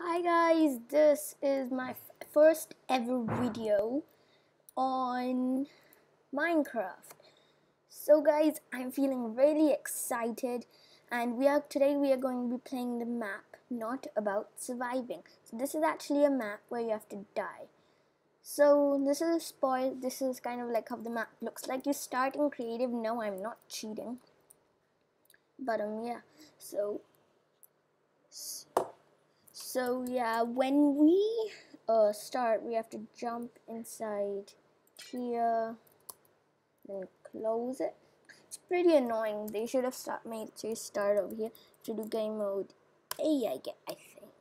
Hi guys, this is my first ever video on Minecraft. So guys, I'm feeling really excited and we are today we are going to be playing the map not about surviving. So this is actually a map where you have to die. So this is a spoil, this is kind of like how the map looks like. You start in creative, no I'm not cheating. But um yeah, so so yeah when we uh, start we have to jump inside here. Then close it. It's pretty annoying. They should have start made to start over here to do game mode A I get I think.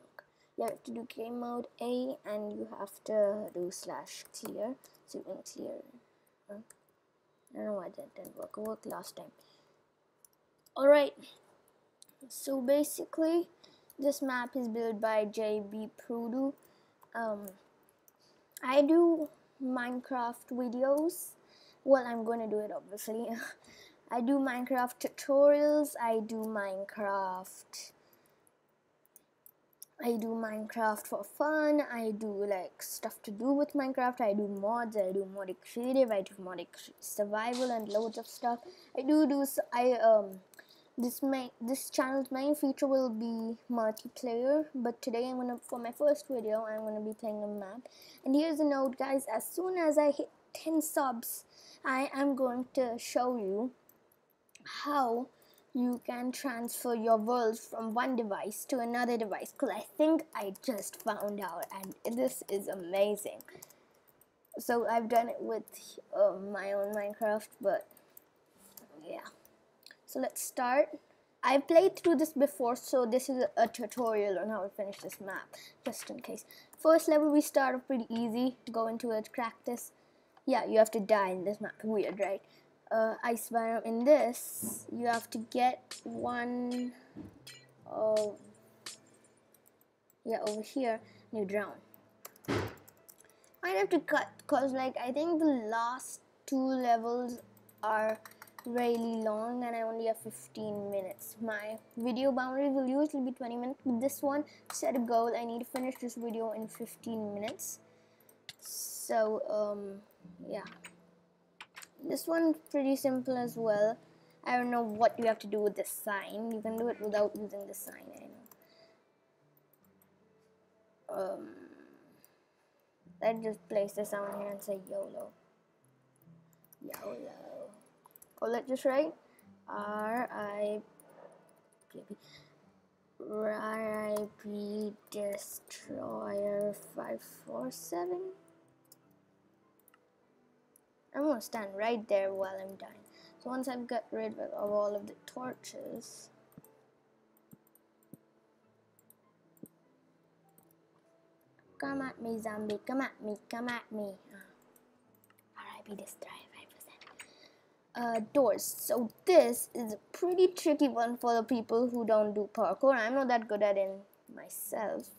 You have to do game mode A and you have to do slash clear so you can clear. Huh? I don't know why that didn't work. It worked last time. Alright. So basically this map is built by JB Prudu. Um, I do Minecraft videos. Well, I'm going to do it obviously. I do Minecraft tutorials. I do Minecraft. I do Minecraft for fun. I do like stuff to do with Minecraft. I do mods. I do modded creative. I do modded survival and loads of stuff. I do do. I um this main this channel's main feature will be multiplayer but today I'm gonna for my first video I'm gonna be playing a map. And here's a note guys as soon as I hit 10 subs I am going to show you how you can transfer your worlds from one device to another device because I think I just found out and this is amazing. So I've done it with uh, my own Minecraft but yeah so let's start. I've played through this before so this is a, tutorial on how to finish this map just in case. First level we start off pretty easy go into it practice. Yeah you have to die in this map. Weird right? Uh, ice biome in this you have to get one of yeah over here and you drown. I have to cut cause like I think the last two levels are really long and I only have 15 minutes. My video boundary will usually be 20 minutes. but this one, set a goal. I need to finish this video in 15 minutes. So, um, yeah. This one's pretty simple as well. I don't know what you have to do with this sign. You can do it without using the sign, I know. Um, let's just place this on here and say. YOLO or let's just write R I R I P Destroyer 547 I'm gonna stand right there while I'm dying. So once I've got rid of all of the torches come at me zombie come at me come at me. Uh, R.I.P. Destroyer uh, doors. So this is a pretty tricky one for the people who don't do parkour. I'm not that good at it myself.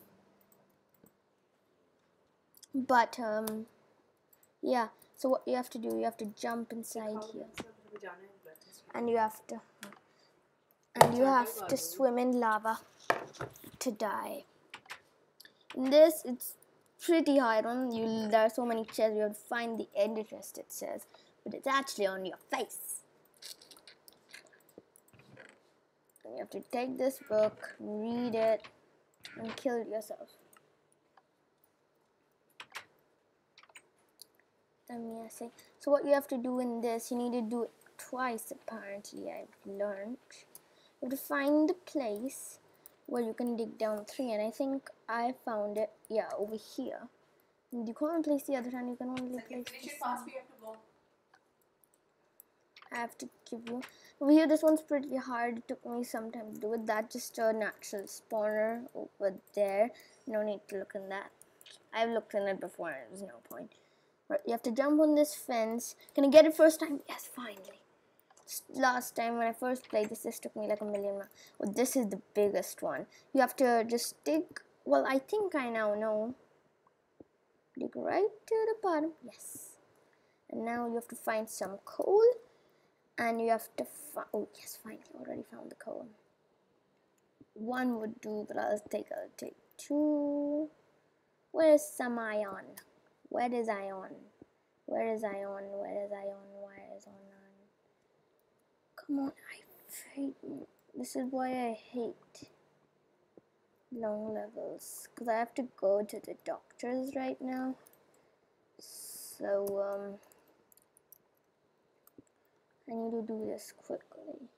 But um, yeah. So what you have to do, you have to jump inside here, and you have to, and you have to swim in lava to die. In this, it's pretty hard on you. There are so many chests. You have to find the end chest. It says but it's actually on your face. And you have to take this book, read it, and kill yourself. Um, Let me see. So what you have to do in this, you need to do it twice apparently, I've learned. You have to find the place where you can dig down three, and I think I found it, yeah, over here. And you can't place the other hand, you can only place this one. I have to give you. Over here, this one's pretty hard. It took me some time to do it. That's just a natural spawner over there. No need to look in that. I've looked in it before and there's no point. But you have to jump on this fence. Can I get it first time? Yes, finally. Last time when I first played this, this took me like a million. Well, oh, this is the biggest one. You have to just dig. Well, I think I now know. Dig right to the bottom. Yes. And now you have to find some coal and you have to oh yes finally already found the cone one would do but I'll take I'll take two. Where's some iron? Where is iron? Where is iron? Where is iron? Where is iron? Come on, I hate. This is why I hate long levels because I have to go to the doctors right now. So um, I need to do this quickly.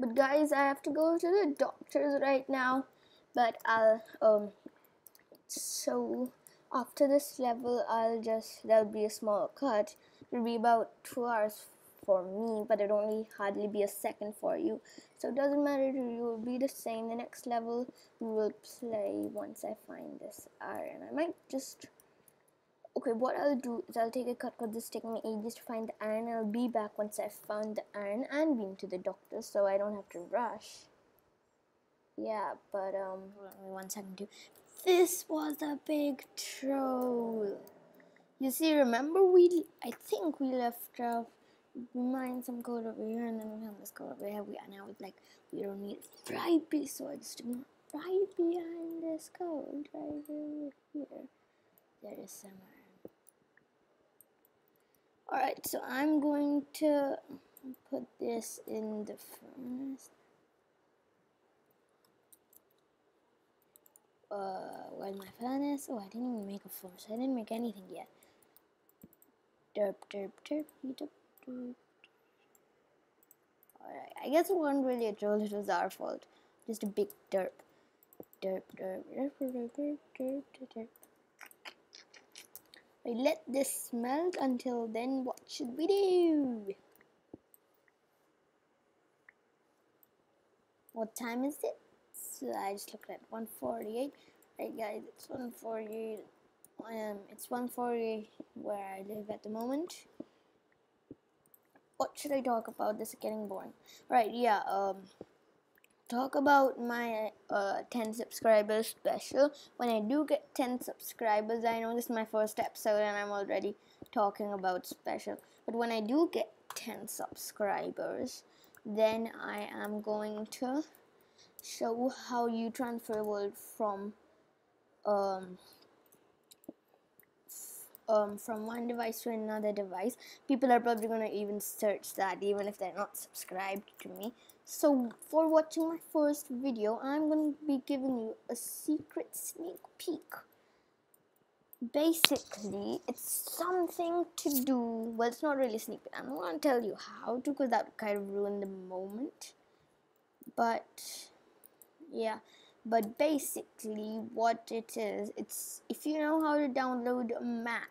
but guys I have to go to the doctors right now but I'll um so after this level I'll just there'll be a small cut it'll be about two hours for me but it'll only hardly be a second for you. So it doesn't matter you it will be the same. The next level we will play once I find this iron. I might just okay what I'll do is I'll take a cut because this is taking me ages to find the iron. I'll be back once I've found the iron and been to the doctor so I don't have to rush. Yeah but um one second too this was a big troll. You see remember we I think we left off mine some code over here and then we have this code over here we, and now it's like we don't need be so I just right behind this code right over here there is some Alright, so I'm going to put this in the furnace. Uh, where's my furnace? Oh, I didn't even make a furnace. I didn't make anything yet. Derp, derp, derp, derp, Alright, I guess it wasn't really a troll, it was our fault. Just a big derp. Derp, derp, derp, derp, derp, derp, derp. We let this melt until then what should we do? What time is it? So I just looked at 148. Right guys, it's 148. Um, it's 148 where I live at the moment. What should I talk about? This is getting boring. Right, yeah, um talk about my uh, 10 subscribers special. When I do get 10 subscribers, I know this is my first episode and I'm already talking about special. But when I do get 10 subscribers, then I am going to show how you transfer world from um, um, from one device to another device. People are probably going to even search that even if they're not subscribed to me. So for watching my first video, I'm going to be giving you a secret sneak peek. Basically, it's something to do, well it's not really sneak peek, I'm not going to tell you how to because that would kind of ruin the moment. But, yeah, but basically what it is, it's if you know how to download a map,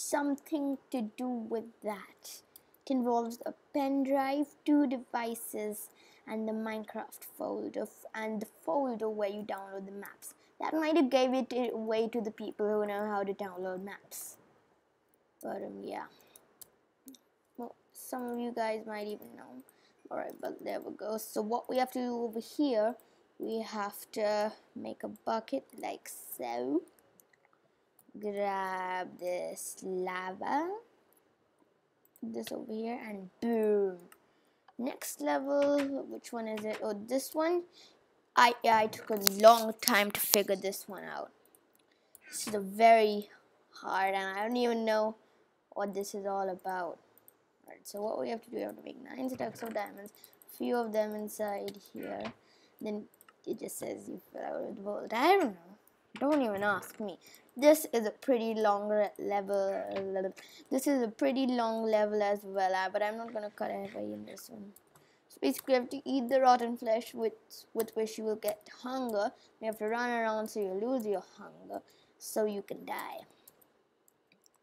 something to do with that It involves a pen drive, two devices, and the Minecraft folder and the folder where you download the maps. That might have gave it away to the people who know how to download maps. But um, yeah. Well, some of you guys might even know. Alright, but there we go. So what we have to do over here, we have to make a bucket like so. Grab this lava this over here and boom. Next level which one is it? Oh this one? I I took a long time to figure this one out. This is a very hard and I don't even know what this is all about. Alright, so what we have to do we have to make nine stacks of diamonds few of them inside here. Then it just says you fill out with gold I don't know don't even ask me. This is a pretty long level. This is a pretty long level as well, uh, but I'm not gonna cut away in this one. So basically, you have to eat the rotten flesh with with which you will get hunger. You have to run around so you lose your hunger, so you can die.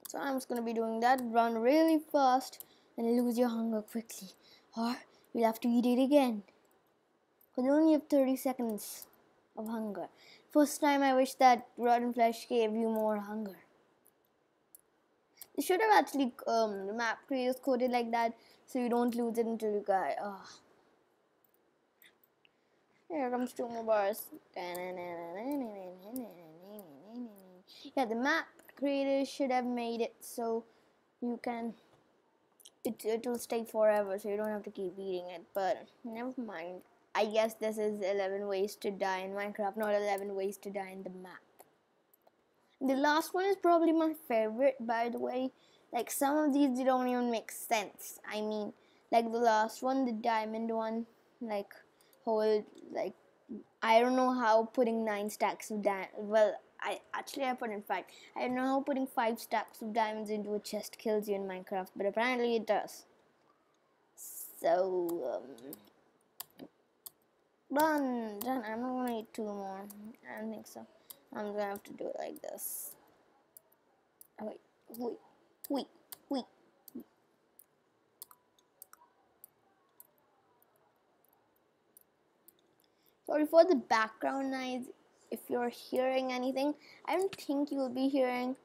So I'm just gonna be doing that. Run really fast and lose your hunger quickly, or you'll have to eat it again. Cause you only have 30 seconds of hunger. First time I wish that rotten flesh gave you more hunger. They should have actually um, the map creators coded like that so you don't lose it until you die. Oh. Here comes two more bars. Yeah, the map creators should have made it so you can it, it will stay forever so you don't have to keep eating it but never mind I guess this is 11 ways to die in Minecraft not 11 ways to die in the map the last one is probably my favorite by the way like some of these don't even make sense I mean like the last one the diamond one like whole like I don't know how putting nine stacks of diamond well I actually I put in five. I don't know how putting five stacks of diamonds into a chest kills you in Minecraft, but apparently it does. So um, done, done. I'm not gonna eat two more. I don't think so. I'm gonna have to do it like this. Oh, wait, wait, wait, wait. Sorry for the background noise if you're hearing anything i don't think you'll be hearing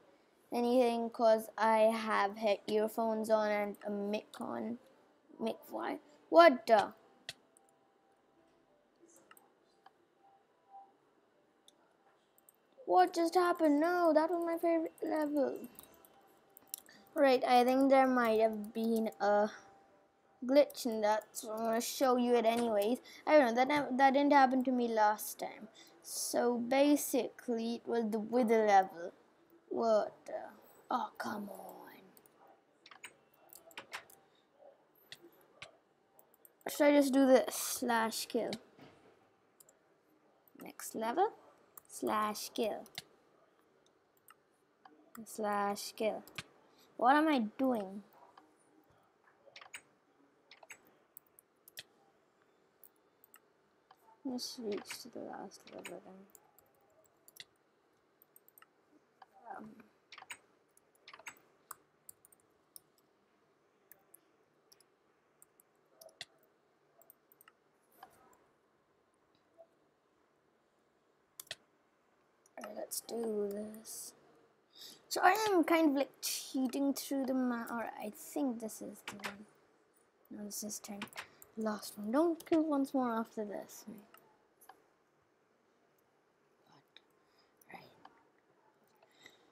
anything because i have earphones on and a mic on mic why what the what just happened no that was my favorite level right i think there might have been a glitch in that so i'm to show you it anyways i don't know that that didn't happen to me last time so basically, it was the wither level. What? Oh, come on. Should I just do this? Slash kill. Next level. Slash kill. Slash kill. What am I doing? Let's reach to the last level then. Um, Alright, let's do this. So I am kind of like cheating through the map, or I think this is the one. No, this is 10. Last one. Don't kill once more after this. Right.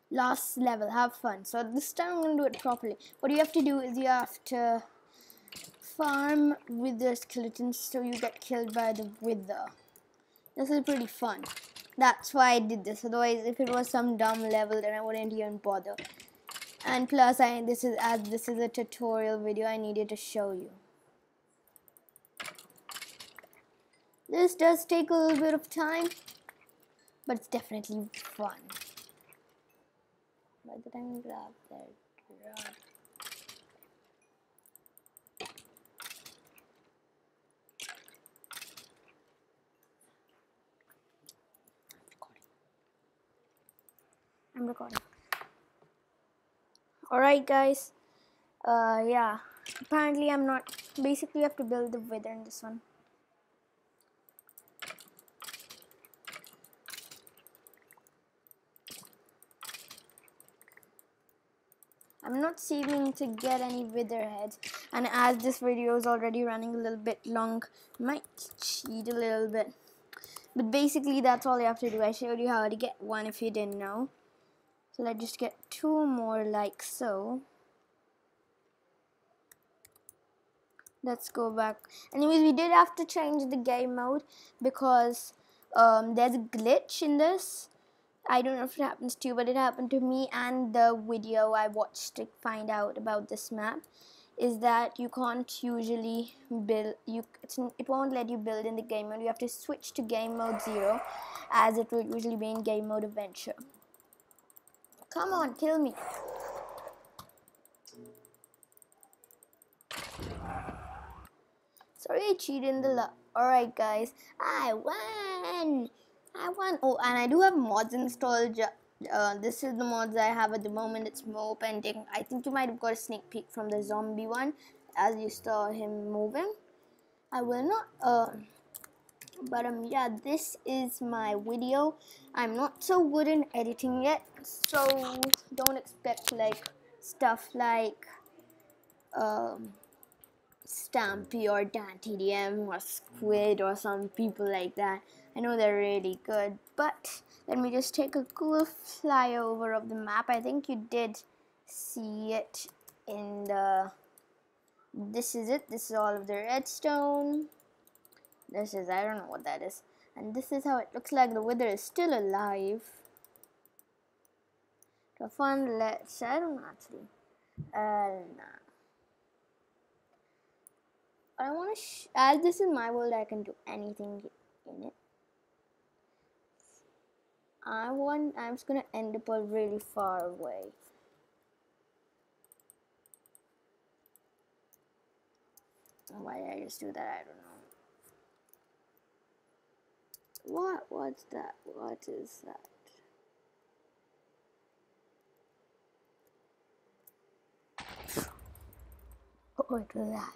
Last level have fun so this time I'm gonna do it properly what you have to do is you have to farm with the skeletons so you get killed by the wither this is pretty fun. That's why I did this. Otherwise if it was some dumb level then I wouldn't even bother. And plus I this is as this is a tutorial video I needed to show you. This does take a little bit of time but it's definitely fun. By the time you grab that I'm recording. Alright guys. Uh yeah. Apparently I'm not basically I have to build the wither in this one. I'm not seeming to get any wither heads and as this video is already running a little bit long might cheat a little bit but basically that's all you have to do I showed you how to get one if you didn't know so let's just get two more like so. Let's go back. Anyways we did have to change the game mode because um, there's a glitch in this. I don't know if it happens to you, but it happened to me and the video I watched to find out about this map is that you can't usually build you it won't let you build in the game mode. You have to switch to game mode 0 as it would usually be in game mode adventure come on kill me. Sorry I cheated in the luck alright guys. I won. I won! oh and I do have mods installed uh, this is the mods I have at the moment. It's more pending. I think you might have got a sneak peek from the zombie one as you saw him moving. I will not uh, but um yeah this is my video. I'm not so good in editing yet so don't expect like stuff like um Stampy or DanTDM or Squid or some people like that. I know they're really good, but let me just take a cool flyover of the map. I think you did see it in the this is it. This is all of the redstone this is I don't know what that is. And this is how it looks like the wither is still alive. To fun let's I don't actually. Uh, nah. I want to as this is my world I can do anything in it. I want I'm just gonna end up really far away. Why did I just do that? I don't know what what's that? What is that? What was that.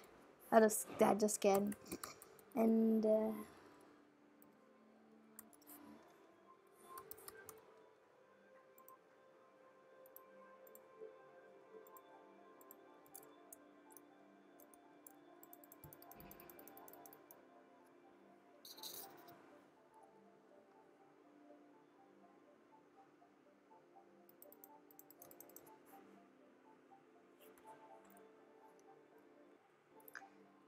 That just that just scared me and uh,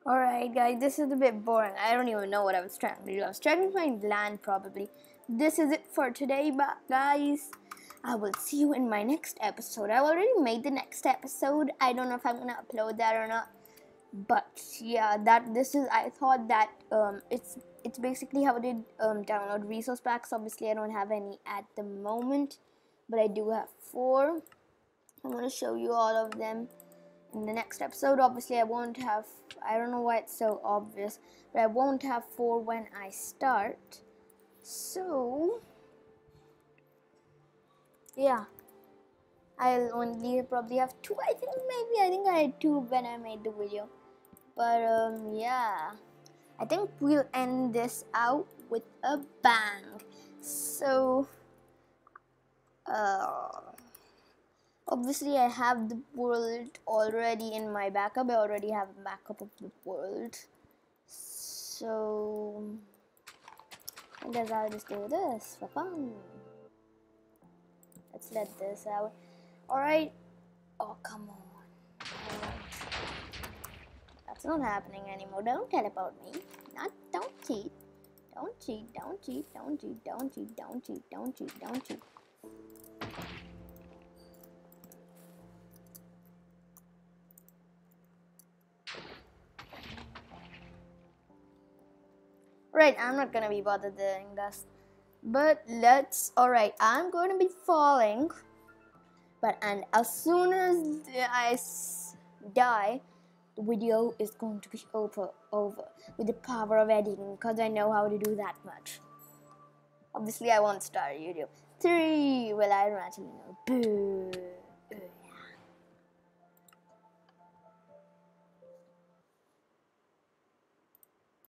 Alright guys, this is a bit boring. I don't even know what I was trying to do. I was trying to find land probably. This is it for today, but guys, I will see you in my next episode. I already made the next episode. I don't know if I'm gonna upload that or not. But yeah, that this is I thought that um it's it's basically how I did um download resource packs. Obviously I don't have any at the moment, but I do have four. I'm gonna show you all of them in the next episode. Obviously, I won't have, I don't know why it's so obvious, but I won't have four when I start. So, yeah. I'll only probably have two. I think maybe I think I had two when I made the video. But um yeah. I think we'll end this out with a bang. So uh obviously I have the world already in my backup. I already have a backup of the world. So I guess I'll just do this for fun. Let's let this out. Alright oh come on. That's not happening anymore. Don't teleport me. Not don't cheat. Don't cheat don't cheat don't cheat don't cheat don't cheat don't cheat don't cheat Right, I'm not gonna be bothered doing this. But let's, alright, I'm to be falling. But, and as soon as I die, the video is going to be over, over with the power of editing because I know how to do that much. Obviously, I won't start YouTube. Three, well, I don't actually know. Boo.